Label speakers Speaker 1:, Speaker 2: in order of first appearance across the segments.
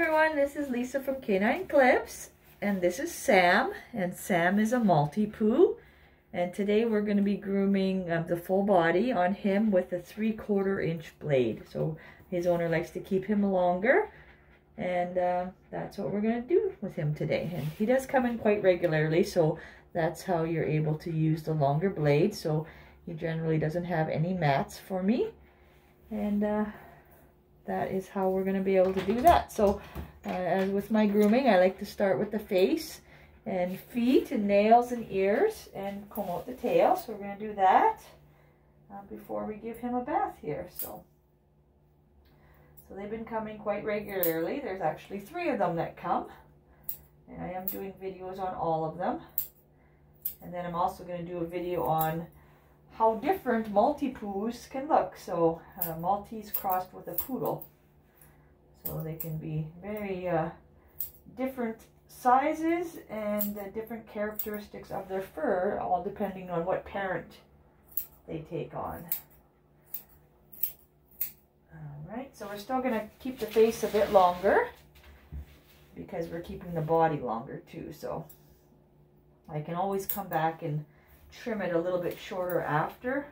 Speaker 1: everyone, this is Lisa from K9 Clipz, and this is Sam, and Sam is a Maltipoo, and today we're going to be grooming uh, the full body on him with a three-quarter inch blade. So his owner likes to keep him longer, and uh, that's what we're going to do with him today. And he does come in quite regularly, so that's how you're able to use the longer blade. So he generally doesn't have any mats for me, and uh, that is how we're going to be able to do that. So uh, as with my grooming, I like to start with the face and feet and nails and ears and comb out the tail. So we're going to do that uh, before we give him a bath here. So, so they've been coming quite regularly. There's actually three of them that come. And I am doing videos on all of them. And then I'm also going to do a video on how different Maltipoos can look. So uh, Maltese crossed with a poodle. So they can be very uh, different sizes and uh, different characteristics of their fur, all depending on what parent they take on. Alright, so we're still going to keep the face a bit longer because we're keeping the body longer too. So I can always come back and trim it a little bit shorter after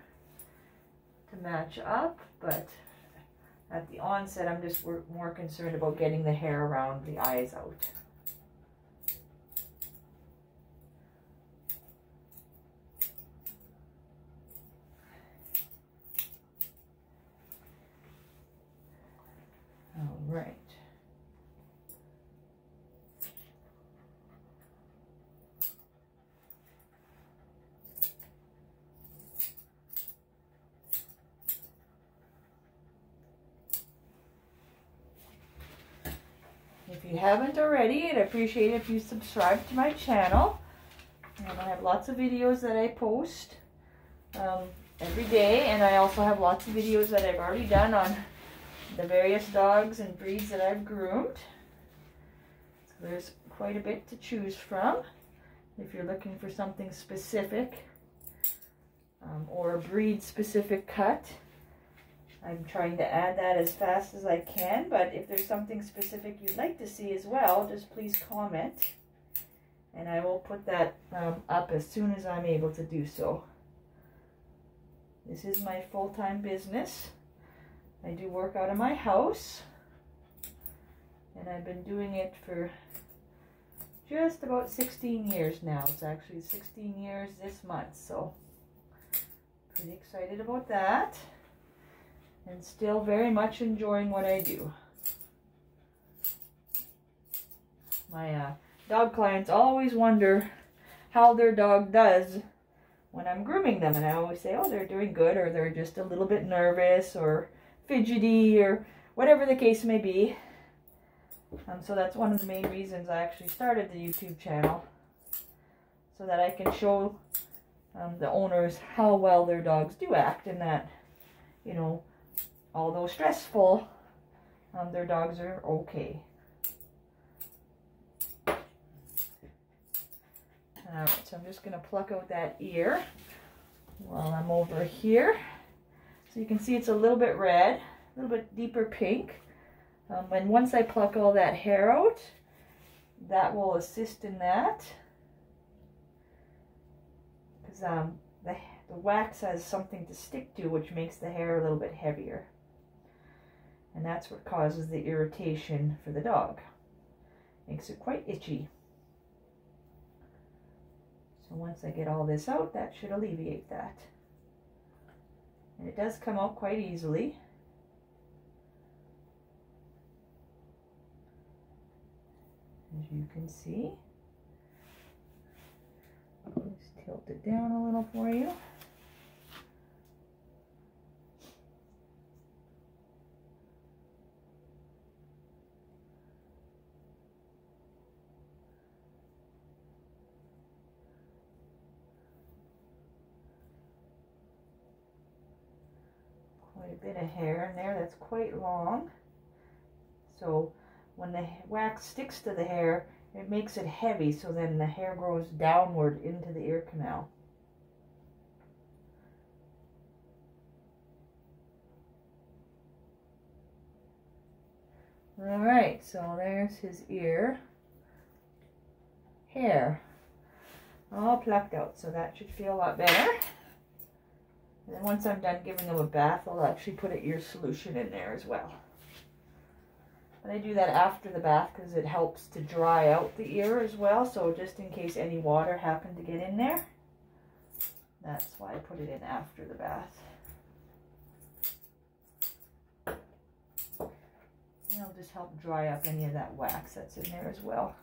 Speaker 1: to match up, but at the onset, I'm just more concerned about getting the hair around the eyes out. All right. If you haven't already, I'd appreciate if you subscribe to my channel. And I have lots of videos that I post um, every day. And I also have lots of videos that I've already done on the various dogs and breeds that I've groomed. So there's quite a bit to choose from if you're looking for something specific um, or a breed specific cut. I'm trying to add that as fast as I can, but if there's something specific you'd like to see as well, just please comment. And I will put that um, up as soon as I'm able to do so. This is my full-time business. I do work out of my house. And I've been doing it for just about 16 years now. It's actually 16 years this month, so pretty excited about that and still very much enjoying what I do. My uh, dog clients always wonder how their dog does when I'm grooming them. And I always say, oh, they're doing good, or they're just a little bit nervous, or fidgety, or whatever the case may be. Um, so that's one of the main reasons I actually started the YouTube channel. So that I can show um, the owners how well their dogs do act and that, you know, although stressful, um, their dogs are okay. Alright, so I'm just going to pluck out that ear while I'm over here. So you can see it's a little bit red, a little bit deeper pink. Um, and once I pluck all that hair out, that will assist in that. Because um, the, the wax has something to stick to, which makes the hair a little bit heavier. And that's what causes the irritation for the dog. Makes it quite itchy. So once I get all this out, that should alleviate that. And it does come out quite easily. As you can see. Just tilt it down a little for you. a bit of hair in there that's quite long. So when the wax sticks to the hair, it makes it heavy, so then the hair grows downward into the ear canal. All right, so there's his ear. Hair. All plucked out, so that should feel a lot better. And then once I'm done giving them a bath, I'll actually put an ear solution in there as well. And I do that after the bath because it helps to dry out the ear as well. So just in case any water happened to get in there, that's why I put it in after the bath. And it'll just help dry up any of that wax that's in there as well.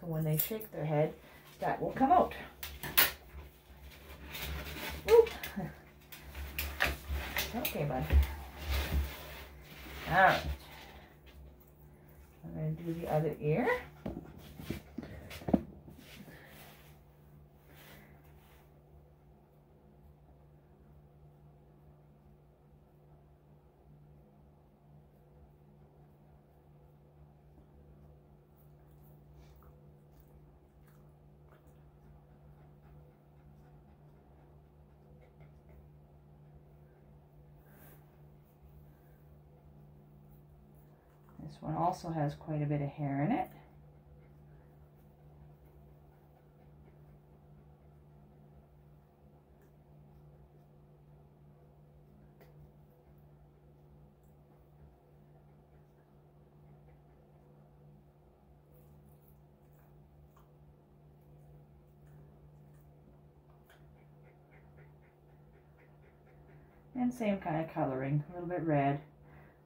Speaker 1: So when they shake their head, that will come out. Okay, bud. All right. I'm going to do the other ear. This one also has quite a bit of hair in it. And same kind of coloring, a little bit red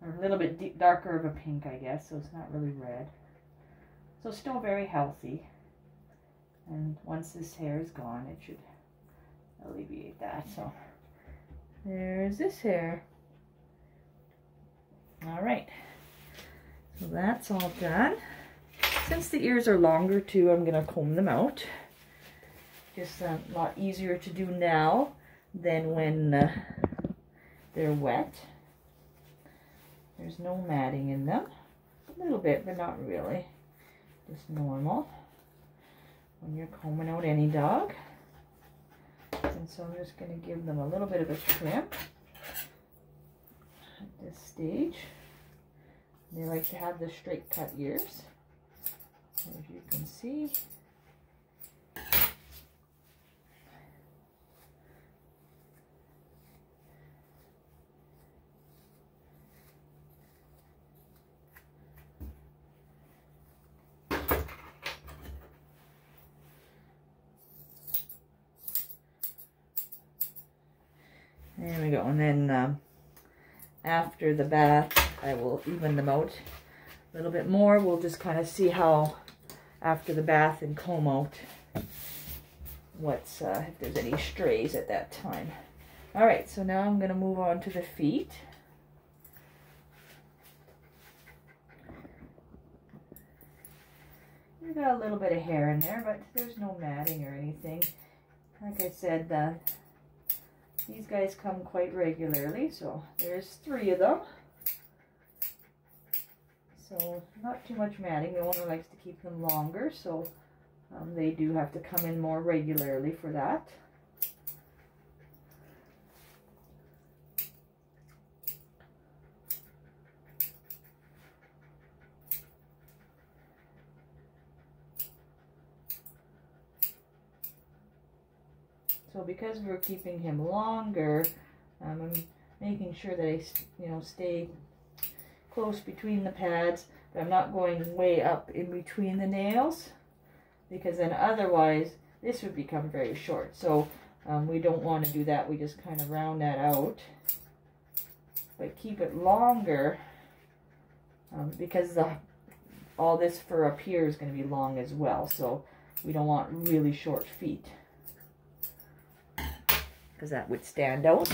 Speaker 1: a little bit deep, darker of a pink, I guess, so it's not really red. So still very healthy. And once this hair is gone, it should alleviate that. So there's this hair. All right, so that's all done. Since the ears are longer too, I'm gonna comb them out. Just a lot easier to do now than when uh, they're wet. There's no matting in them. A little bit, but not really. Just normal. When you're combing out any dog. And so I'm just going to give them a little bit of a trim at this stage. They like to have the straight cut ears. As you can see, There we go. And then um, after the bath, I will even them out a little bit more. We'll just kind of see how after the bath and comb out what's, uh, if there's any strays at that time. All right, so now I'm going to move on to the feet. We got a little bit of hair in there, but there's no matting or anything. Like I said, uh, these guys come quite regularly, so there's three of them. So not too much matting. The owner likes to keep them longer, so um, they do have to come in more regularly for that. Because we're keeping him longer, um, I'm making sure that I, you know, stay close between the pads, but I'm not going way up in between the nails because then otherwise this would become very short. So um, we don't want to do that. We just kind of round that out, but keep it longer um, because the all this fur up here is going to be long as well. So we don't want really short feet because that would stand out.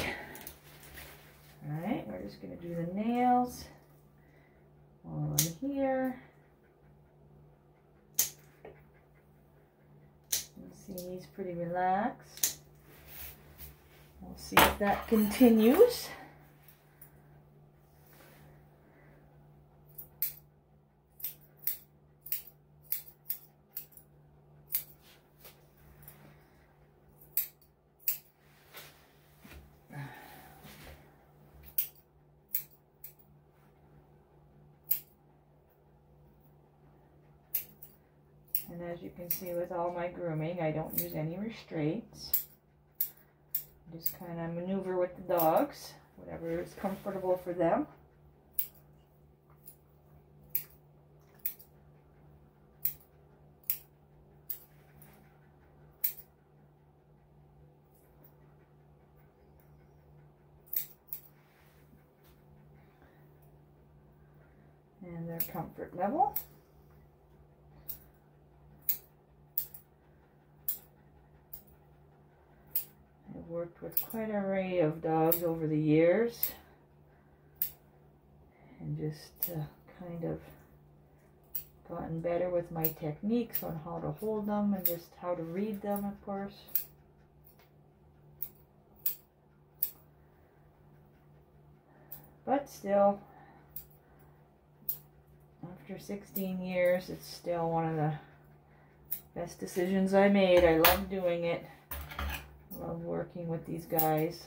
Speaker 1: All right, we're just going to do the nails on here. You see he's pretty relaxed. We'll see if that continues. And as you can see with all my grooming, I don't use any restraints. Just kind of maneuver with the dogs, whatever is comfortable for them. and their comfort level. Worked with quite an array of dogs over the years and just uh, kind of gotten better with my techniques on how to hold them and just how to read them of course. But still, after 16 years, it's still one of the best decisions I made. I love doing it. Love working with these guys.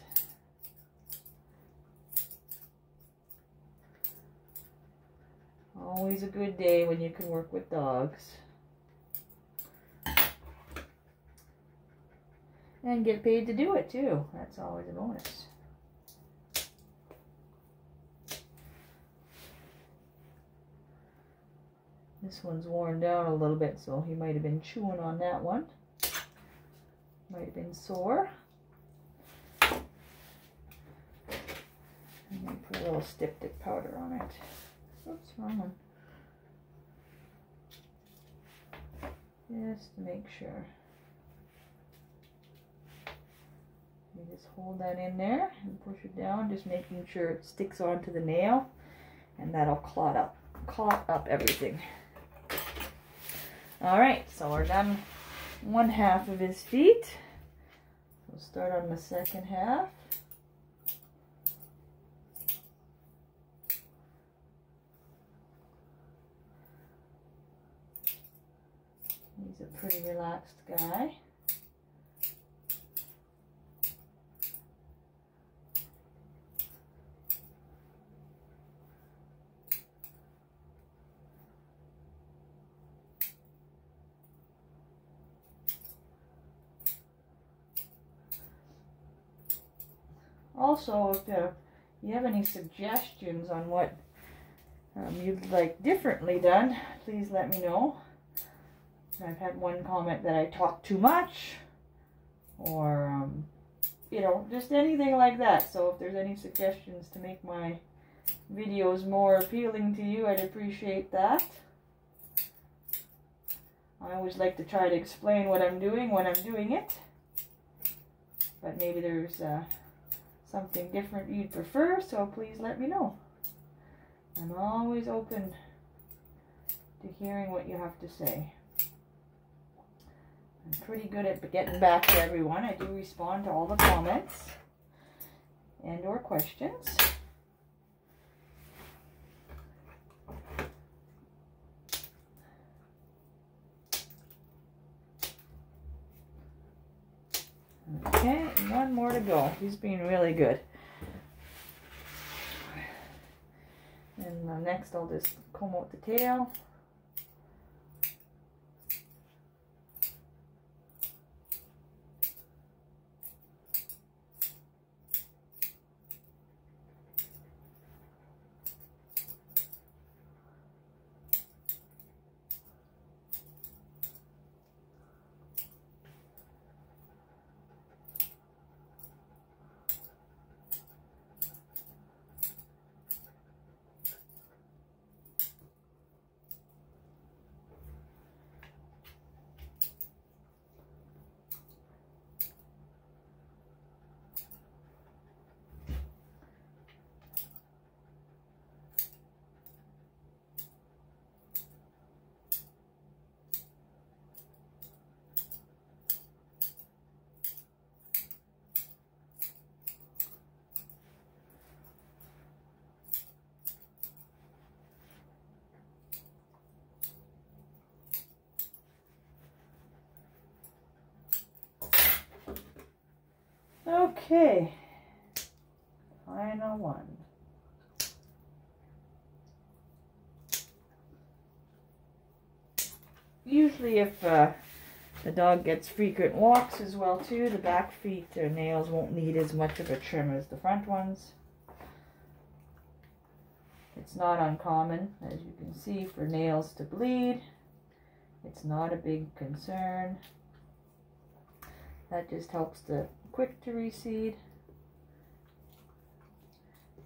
Speaker 1: Always a good day when you can work with dogs. And get paid to do it too. That's always a bonus. This one's worn down a little bit, so he might have been chewing on that one. Might have been sore. And then put a little styptic powder on it. Oops, wrong one. Just to make sure. You just hold that in there and push it down, just making sure it sticks onto the nail and that'll clot up, clot up everything. All right, so we're done one half of his feet. We'll start on the second half. He's a pretty relaxed guy. Also, if uh, you have any suggestions on what um, you'd like differently done, please let me know. I've had one comment that I talk too much, or, um, you know, just anything like that. So if there's any suggestions to make my videos more appealing to you, I'd appreciate that. I always like to try to explain what I'm doing when I'm doing it. But maybe there's uh, something different you'd prefer, so please let me know. I'm always open to hearing what you have to say. I'm pretty good at getting back to everyone. I do respond to all the comments and or questions. Okay, one more to go. He's being really good. And next I'll just comb out the tail. Okay, final one. usually if uh, the dog gets frequent walks as well too, the back feet or nails won't need as much of a trim as the front ones. It's not uncommon, as you can see, for nails to bleed. It's not a big concern. That just helps the quick to recede.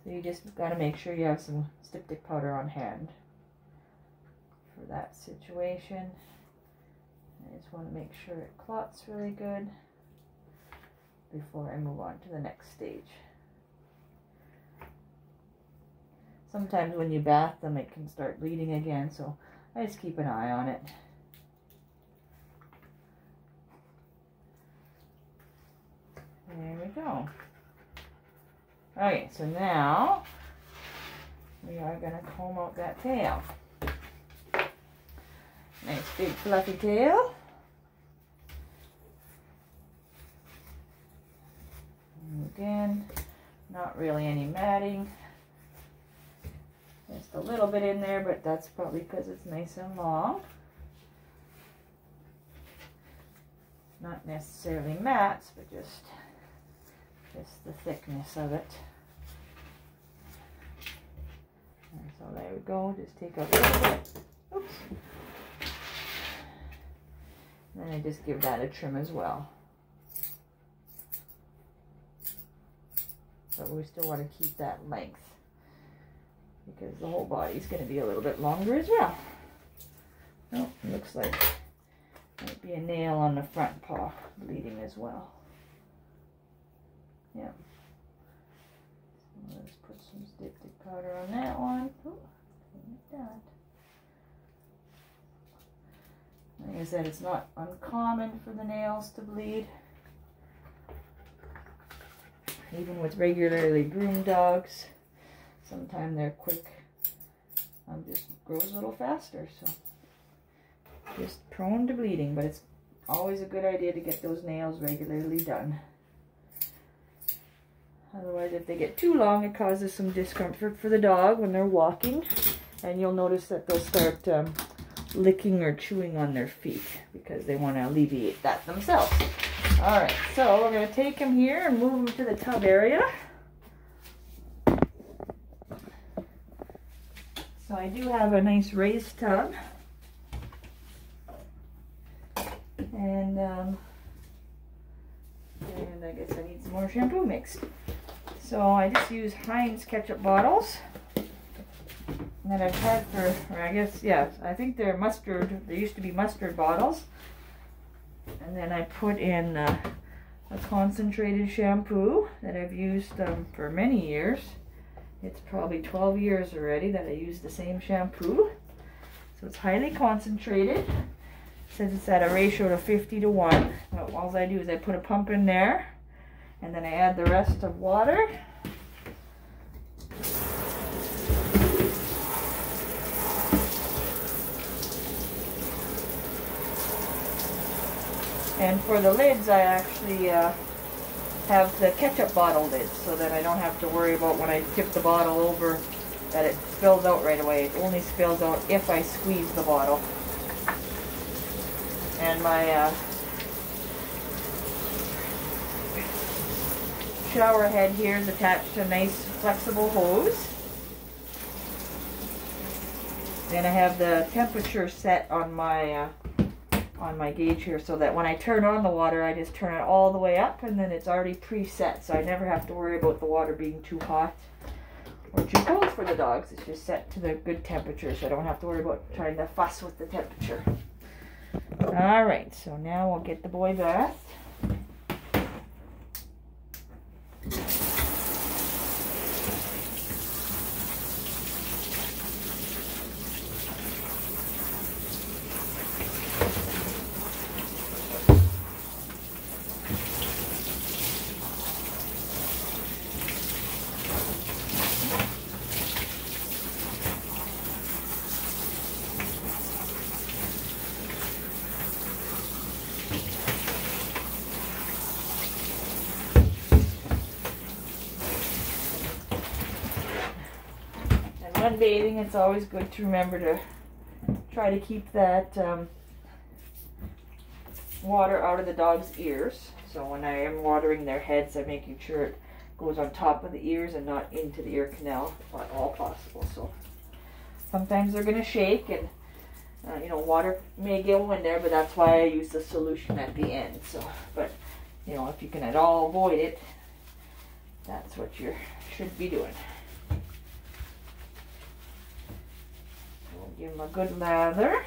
Speaker 1: So you just got to make sure you have some styptic powder on hand for that situation. I just want to make sure it clots really good before I move on to the next stage. Sometimes when you bath them it can start bleeding again so I just keep an eye on it. There we go. Okay, so now we are going to comb out that tail. Nice big fluffy tail. Again, not really any matting. Just a little bit in there, but that's probably because it's nice and long. Not necessarily mats, but just, just the thickness of it. And so there we go, just take a little bit. Oops. And I just give that a trim as well. But we still want to keep that length because the whole body is going to be a little bit longer as well. Oh, looks like might be a nail on the front paw bleeding as well. Yeah. So let's put some styptic powder on that one. Oh, like that. Like I said, it's not uncommon for the nails to bleed. Even with regularly groomed dogs, sometimes their quick, um, just grows a little faster. So just prone to bleeding, but it's always a good idea to get those nails regularly done. Otherwise, if they get too long, it causes some discomfort for the dog when they're walking. And you'll notice that they'll start um, licking or chewing on their feet because they want to alleviate that themselves. All right, so we're going to take him here and move him to the tub area. So I do have a nice raised tub. And, um, and I guess I need some more shampoo mixed. So I just use Heinz ketchup bottles that I've had for, or I guess, yes, I think they're mustard, they used to be mustard bottles. And then I put in uh, a concentrated shampoo that I've used um, for many years. It's probably 12 years already that I use the same shampoo. So it's highly concentrated. Says it's at a ratio of 50 to 1. But all I do is I put a pump in there and then I add the rest of water And for the lids, I actually uh, have the ketchup bottle lids so that I don't have to worry about when I tip the bottle over that it spills out right away. It only spills out if I squeeze the bottle. And my uh, shower head here is attached to a nice flexible hose. And I have the temperature set on my uh, on my gauge here so that when I turn on the water, I just turn it all the way up and then it's already preset. So I never have to worry about the water being too hot or too cold for the dogs. It's just set to the good temperature so I don't have to worry about trying to fuss with the temperature. All right, so now we'll get the boy bath. It's always good to remember to try to keep that um, water out of the dog's ears. So when I am watering their heads, I'm making sure it goes on top of the ears and not into the ear canal at all possible. So sometimes they're going to shake and uh, you know water may go in there, but that's why I use the solution at the end. So, but you know if you can at all avoid it, that's what you should be doing. Give them a good lather.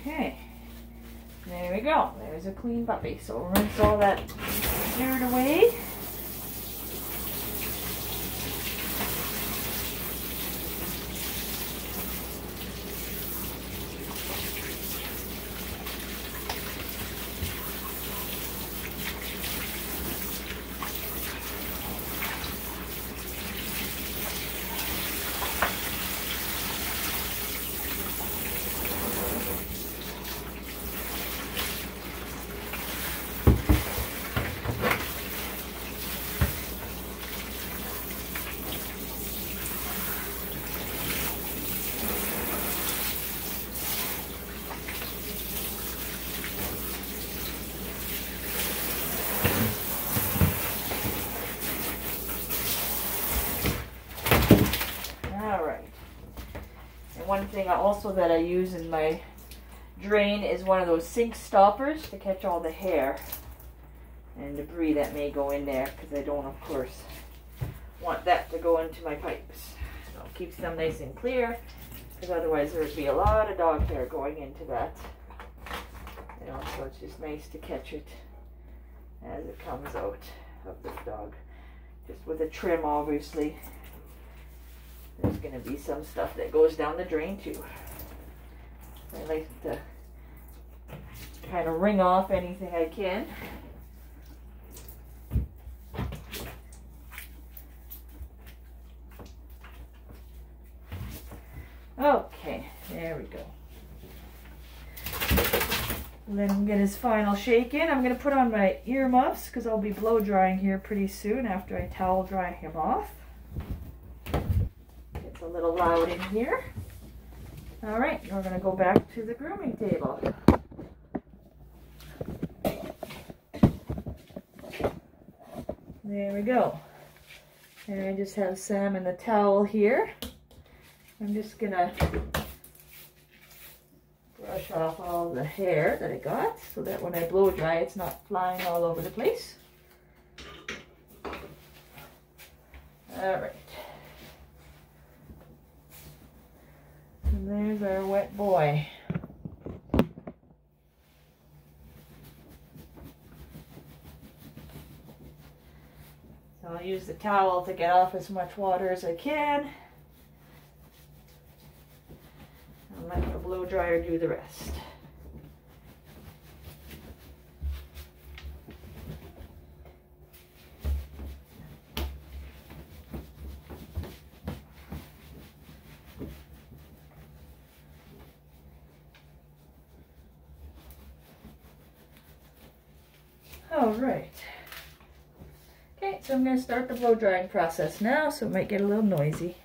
Speaker 1: Okay. There we go. There's a clean puppy. So we rinse all that dirt away. one thing also that I use in my drain is one of those sink stoppers to catch all the hair and debris that may go in there because I don't, of course, want that to go into my pipes. So it keeps them nice and clear because otherwise there would be a lot of dog hair going into that. You know, so it's just nice to catch it as it comes out of the dog. Just with a trim, obviously there's going to be some stuff that goes down the drain too. I like to kind of wring off anything I can. Okay, there we go. Let him get his final shake in. I'm going to put on my earmuffs because I'll be blow drying here pretty soon after I towel dry him off a little loud in here. All right, we're going to go back to the grooming table. There we go. And I just have Sam and the towel here. I'm just going to brush off all the hair that I got so that when I blow dry it's not flying all over the place. All right. There's our wet boy. So I'll use the towel to get off as much water as I can. And let the blow dryer do the rest. All right. Okay, so I'm going to start the blow drying process now, so it might get a little noisy.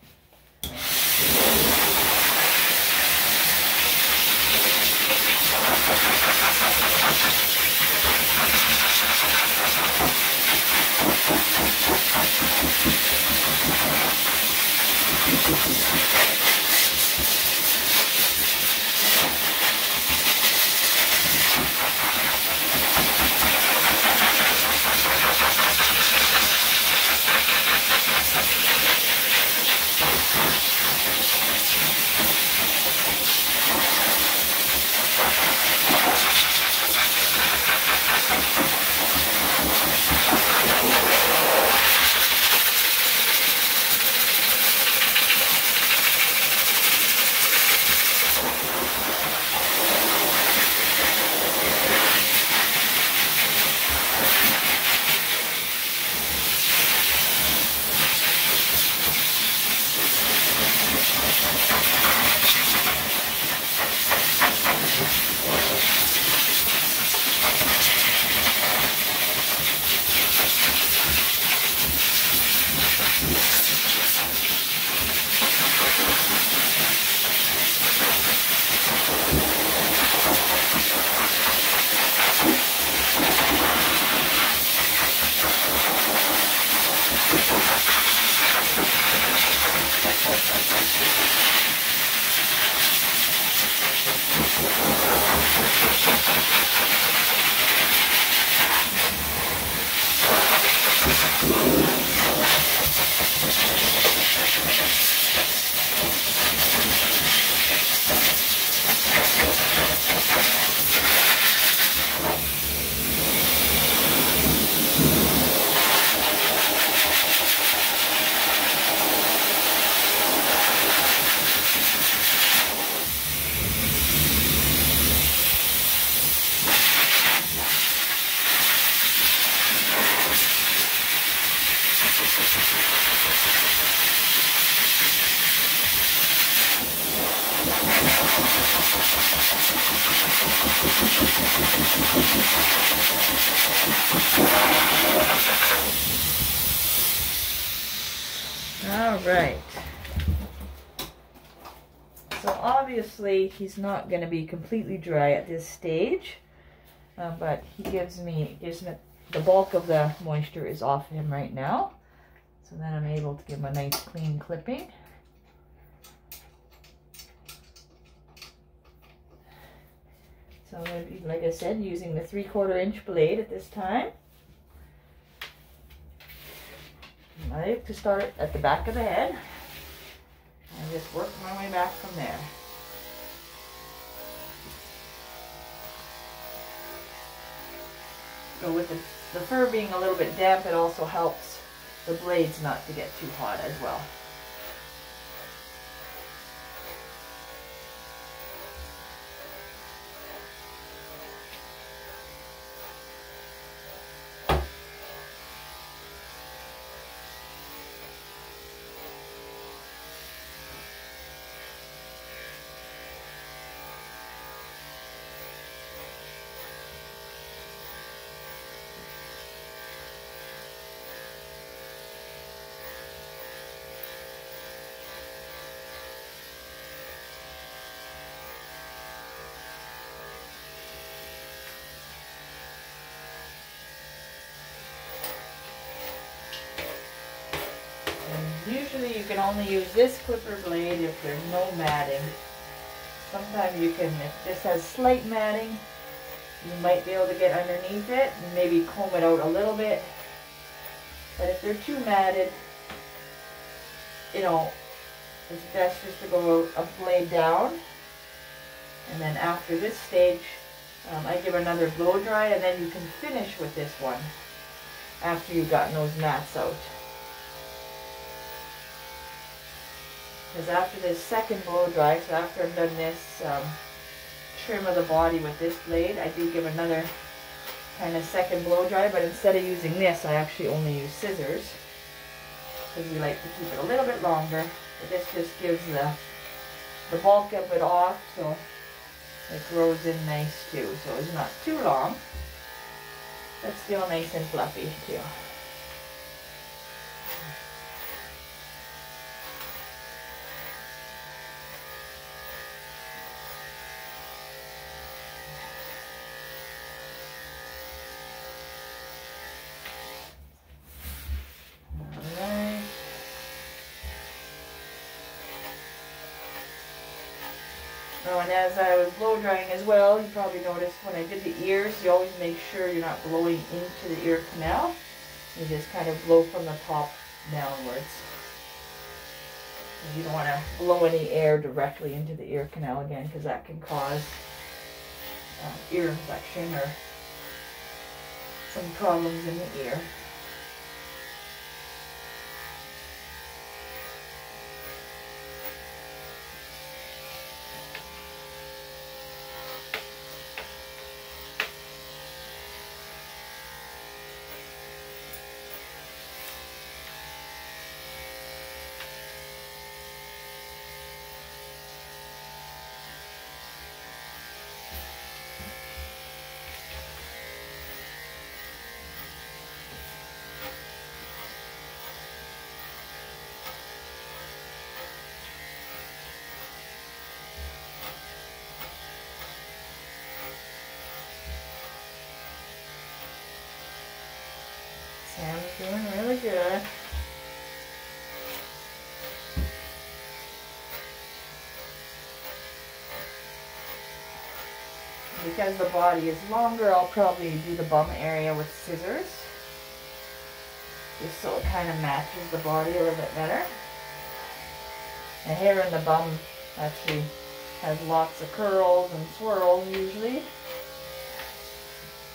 Speaker 1: All right. So obviously he's not going to be completely dry at this stage, uh, but he gives me gives me the bulk of the moisture is off him right now. So then I'm able to give him a nice clean clipping. So like I said, using the three quarter inch blade at this time. I like to start at the back of the head and just work my way back from there. So with the, the fur being a little bit damp, it also helps the blades not to get too hot as well. Usually you can only use this clipper blade if there's no matting. Sometimes you can, if this has slight matting, you might be able to get underneath it and maybe comb it out a little bit. But if they're too matted, you know, it's best just to go a blade down. And then after this stage, um, I give another blow dry and then you can finish with this one after you've gotten those mats out. Because after this second blow dry, so after I've done this um, trim of the body with this blade, I do give another kind of second blow dry, but instead of using this, I actually only use scissors. Because we like to keep it a little bit longer. But this just gives the, the bulk of it off, so it grows in nice too. So it's not too long, but still nice and fluffy too. As well, you probably noticed when I did the ears, you always make sure you're not blowing into the ear canal. You just kind of blow from the top downwards. You don't want to blow any air directly into the ear canal again because that can cause uh, ear infection or some problems in the ear. Because the body is longer, I'll probably do the bum area with scissors. Just so it kind of matches the body a little bit better. The hair in the bum actually has lots of curls and swirls usually.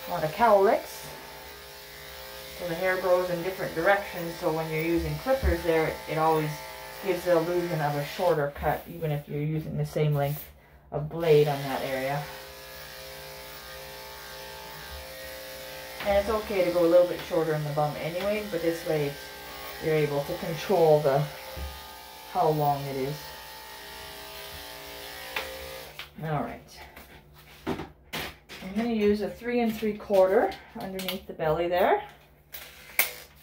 Speaker 1: A lot of cowlicks. So the hair grows in different directions, so when you're using clippers there, it, it always gives the illusion of a shorter cut, even if you're using the same length of blade on that area. And it's okay to go a little bit shorter in the bum anyway, but this way you're able to control the how long it is. All right. I'm going to use a three and three quarter underneath the belly there,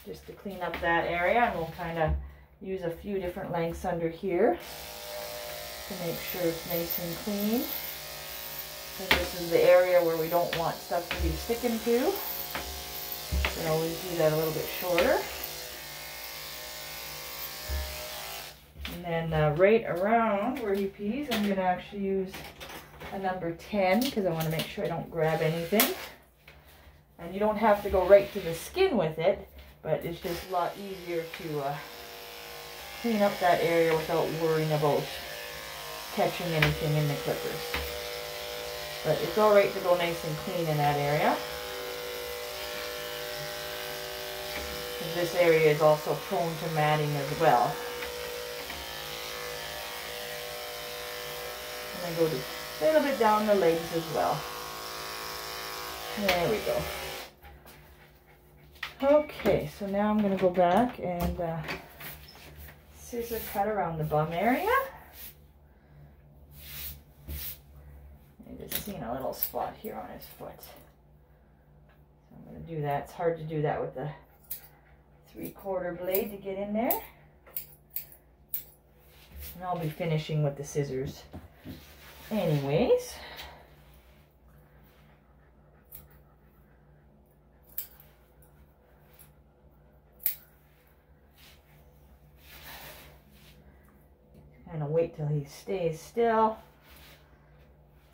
Speaker 1: just to clean up that area, and we'll kind of use a few different lengths under here to make sure it's nice and clean. this is the area where we don't want stuff to be sticking to. So always do that a little bit shorter. And then uh, right around where he pees, I'm going to actually use a number 10 because I want to make sure I don't grab anything. And you don't have to go right to the skin with it, but it's just a lot easier to uh, clean up that area without worrying about catching anything in the clippers. But it's alright to go nice and clean in that area. This area is also prone to matting as well. And I go a little bit down the legs as well. There we go. Okay, so now I'm going to go back and uh, scissor cut around the bum area. I just seen a little spot here on his foot. So I'm going to do that. It's hard to do that with the three quarter blade to get in there. And I'll be finishing with the scissors anyways. Kind of wait till he stays still.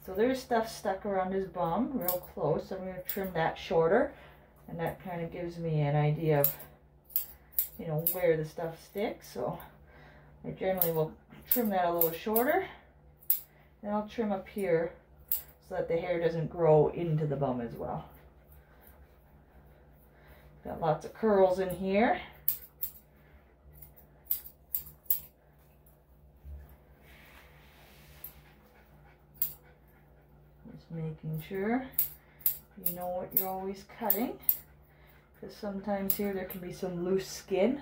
Speaker 1: So there's stuff stuck around his bum real close. I'm going to trim that shorter. And that kind of gives me an idea of you know, where the stuff sticks. So I generally will trim that a little shorter. And I'll trim up here so that the hair doesn't grow into the bum as well. Got lots of curls in here. Just making sure you know what you're always cutting because sometimes here there can be some loose skin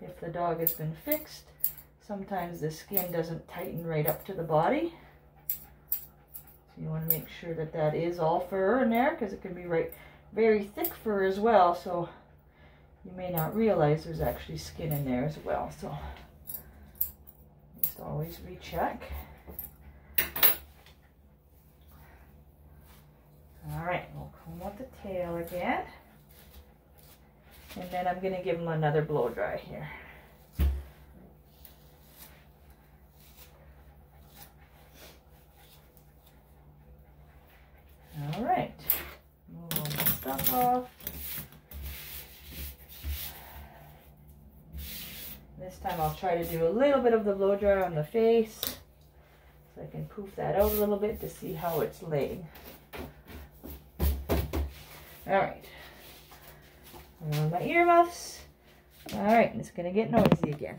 Speaker 1: if the dog has been fixed. Sometimes the skin doesn't tighten right up to the body. So you want to make sure that that is all fur in there because it can be right very thick fur as well. So you may not realize there's actually skin in there as well. So just always recheck. All right, we'll comb out the tail again. And then I'm going to give them another blow dry here. All right, move all my stuff off. This time I'll try to do a little bit of the blow dry on the face so I can poof that out a little bit to see how it's laying. All right, on my earmuffs. All right, it's gonna get noisy again.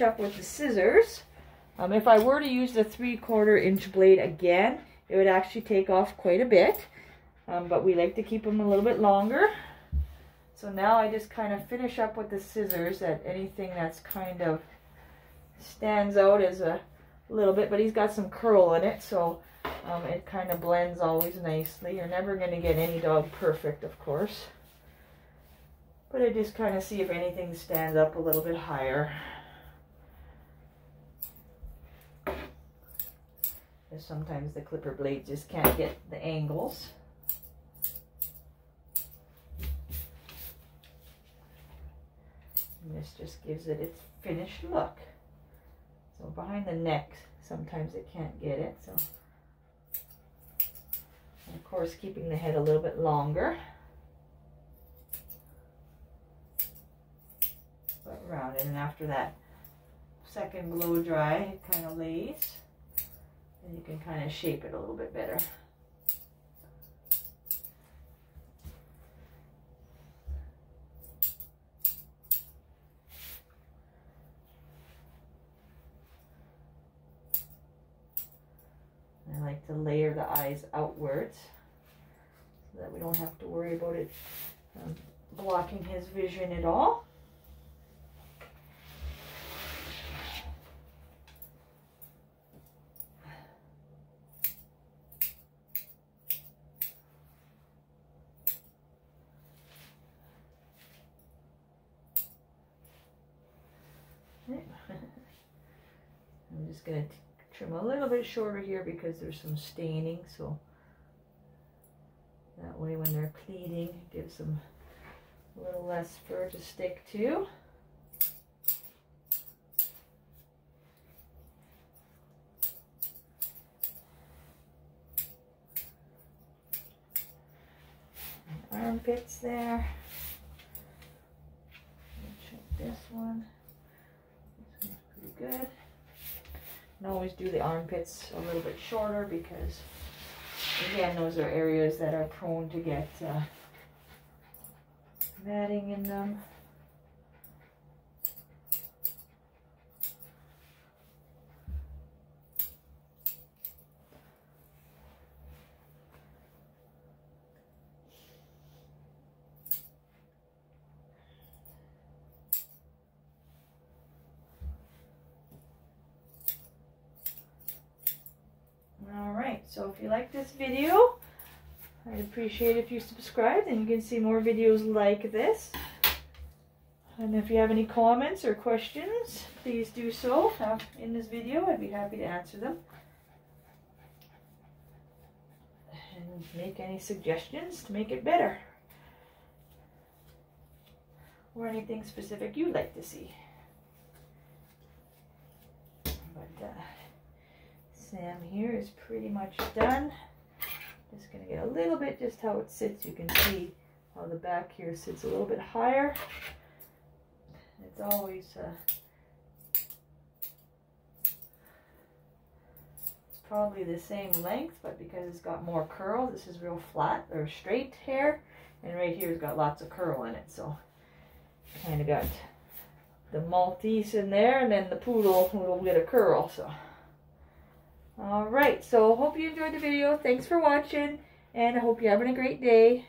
Speaker 1: Finish up with the scissors. Um, if I were to use the three quarter inch blade again, it would actually take off quite a bit. Um, but we like to keep them a little bit longer. So now I just kind of finish up with the scissors at anything that's kind of stands out as a little bit, but he's got some curl in it, so um, it kind of blends always nicely. You're never going to get any dog perfect, of course. But I just kind of see if anything stands up a little bit higher. Because sometimes the clipper blade just can't get the angles. And this just gives it its finished look. So behind the neck, sometimes it can't get it. So, and of course, keeping the head a little bit longer. But rounded, and after that second blow dry, it kind of lays. And you can kind of shape it a little bit better. I like to layer the eyes outwards so that we don't have to worry about it um, blocking his vision at all. I'm just going to trim a little bit shorter here because there's some staining so that way when they're cleaning it gives them a little less fur to stick to. armpits there. Check this one. This one's pretty good. And always do the armpits a little bit shorter because, again, those are areas that are prone to get uh, matting in them. So if you like this video, I'd appreciate if you subscribed and you can see more videos like this. And if you have any comments or questions, please do so uh, in this video. I'd be happy to answer them. And make any suggestions to make it better. Or anything specific you'd like to see. But, uh, Sam here is pretty much done. Just going to get a little bit just how it sits. You can see how the back here sits a little bit higher. It's always uh, probably the same length, but because it's got more curl, this is real flat or straight hair. And right here has got lots of curl in it. So kind of got the Maltese in there and then the poodle a little bit of curl. So. Alright, so hope you enjoyed the video. Thanks for watching, and I hope you're having a great day.